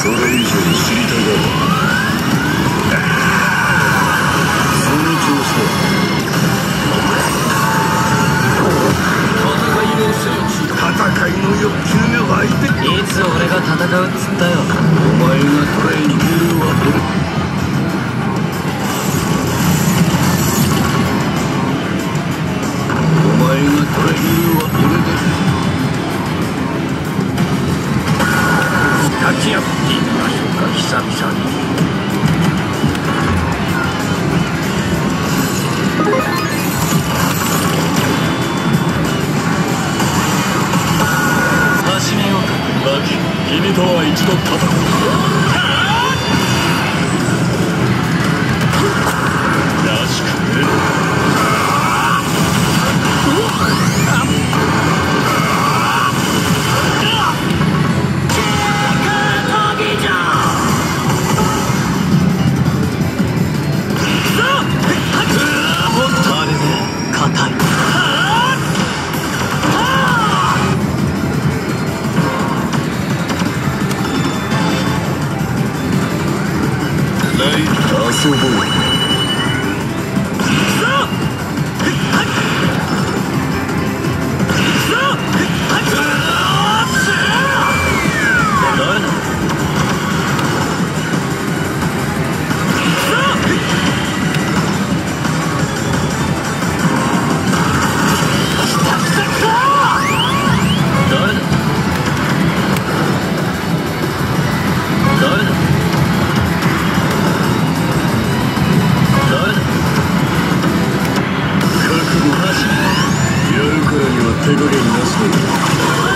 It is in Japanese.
それ以上知りたがるその調子戦いの聖地だ戦いの欲求が湧いていつ俺が戦うっつったよ。お前がトレーニングきましょうか久々に始めようかマキ君とは一度戦う Lei a seu. やるからには手加減なしで